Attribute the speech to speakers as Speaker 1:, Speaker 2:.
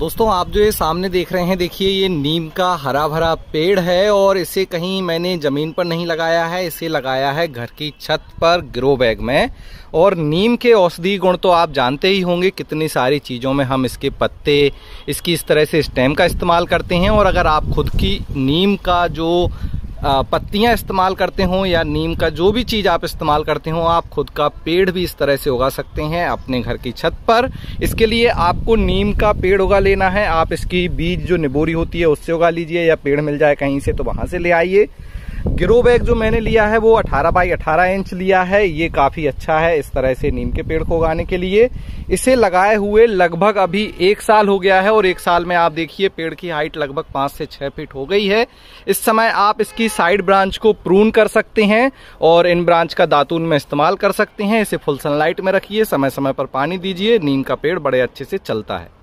Speaker 1: दोस्तों, आप जो ये सामने देख रहे हैं, देखिए, ये नीम का हरा भरा पेड़ है और इसे कहीं मैंने ज़मीन पर नहीं लगाया है, इसे लगाया है घर की छत पर ग्रो बैग में। और नीम के औषधि गुण तो आप जानते ही होंगे, कितनी सारी चीज़ों में हम इसके पत्ते, इसकी इस तरह से स्टेम का इस्तेमाल करते हैं। और अगर आप खुद की नीम का जो पत्तियाँ इस्तेमाल करते हों या नीम का जो भी चीज़ आप इस्तेमाल करते हो, आप खुद का पेड़ भी इस तरह से उगा सकते हैं अपने घर की छत पर। इसके लिए आपको नीम का पेड़ उगा लेना है। आप इसकी बीज जो निबोरी होती है, उससे उगा लीजिए या पेड़ मिल जाए कहीं से तो वहाँ से ले आइए। ग्रो बैग जो मैंने लिया है, वो 18 बाई 18 इंच लिया है। ये काफ़ी अच्छा है इस तरह से नीम के पेड़ को उगाने के लिए। इसे लगाए हुए लगभग अभी एक साल हो गया है और एक साल में आप देखिए पेड़ की हाइट लगभग पाँच से छह फीट हो गई है। इस समय आप इसकी साइड ब्रांच को प्रून कर सकते हैं और इन ब्रांच का दातून में इस्तेमाल कर सकते हैं। इसे फुल सनलाइट में रखिए समय समय पर पानी दीजिए। नीम का पेड़ बड़े अच्छे से चलता है।